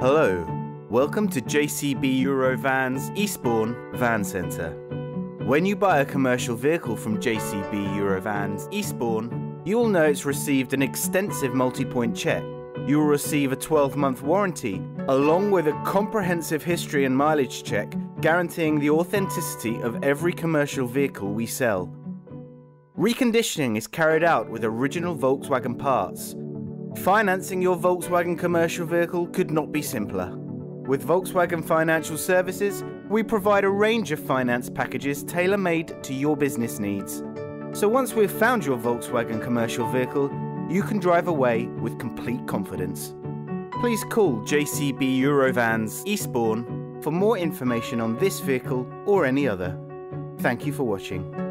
Hello, welcome to JCB Eurovans Eastbourne Van Centre. When you buy a commercial vehicle from JCB Eurovans Eastbourne, you will know it's received an extensive multi-point check. You will receive a 12-month warranty, along with a comprehensive history and mileage check guaranteeing the authenticity of every commercial vehicle we sell. Reconditioning is carried out with original Volkswagen parts, Financing your Volkswagen commercial vehicle could not be simpler. With Volkswagen Financial Services, we provide a range of finance packages tailor made to your business needs. So once we've found your Volkswagen commercial vehicle, you can drive away with complete confidence. Please call JCB Eurovans Eastbourne for more information on this vehicle or any other. Thank you for watching.